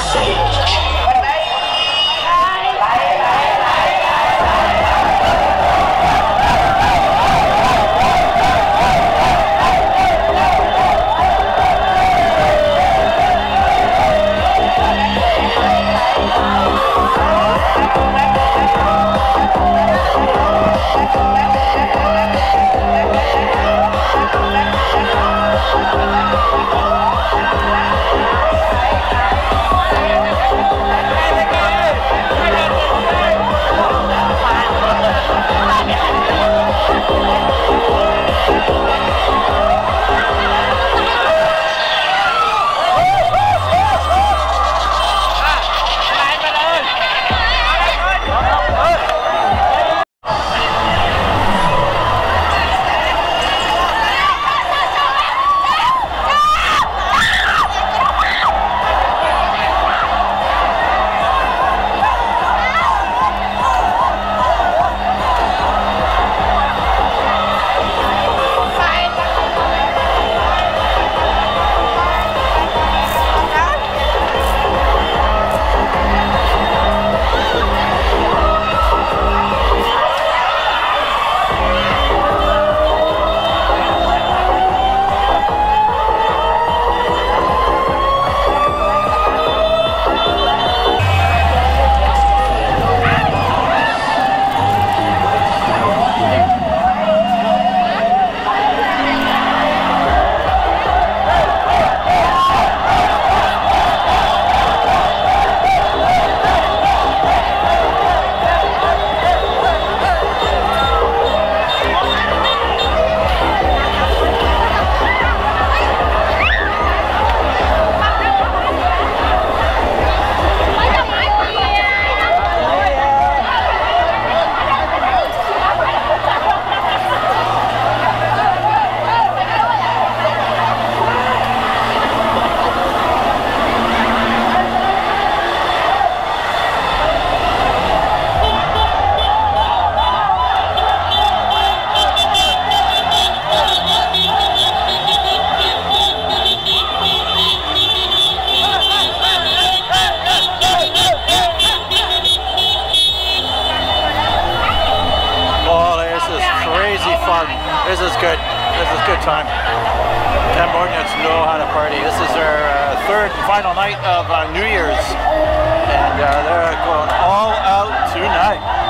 This party. This is their uh, third and final night of uh, New Year's. And uh, they're going all out tonight.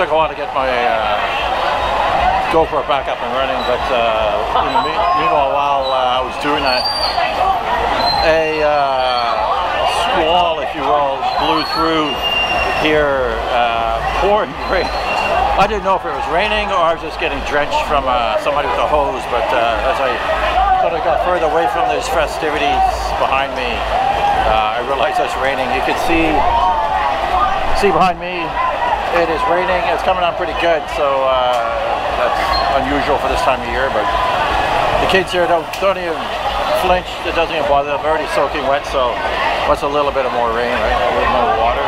Took a while to get my uh, GoPro back up and running, but uh, in the me- meanwhile, while uh, I was doing that, a uh, squall, if you will, blew through here, uh, pouring rain. I didn't know if it was raining or I was just getting drenched from uh, somebody with a hose, but as I sort of got further away from those festivities behind me, I realized it's raining. You can see see behind me, it is raining. It's coming on pretty good, so uh, that's unusual for this time of year. But the kids here don't don't even flinch. It doesn't even bother them. They're already soaking wet, so what's a little bit of more rain, right? A little more water.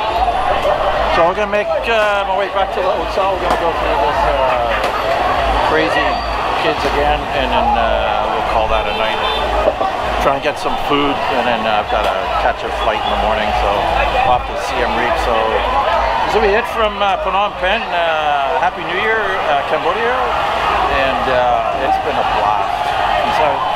So we're gonna make uh, my way back to the hotel. We're gonna go through this uh, crazy kids again, and then uh, we'll call that a night. Try and get some food, and then uh, I've got to catch a flight in the morning, so off to Siem Reap. So this we be it from uh, Phnom Penh. Uh, Happy New Year, uh, Cambodia, and uh, it's been a blast. Peace out.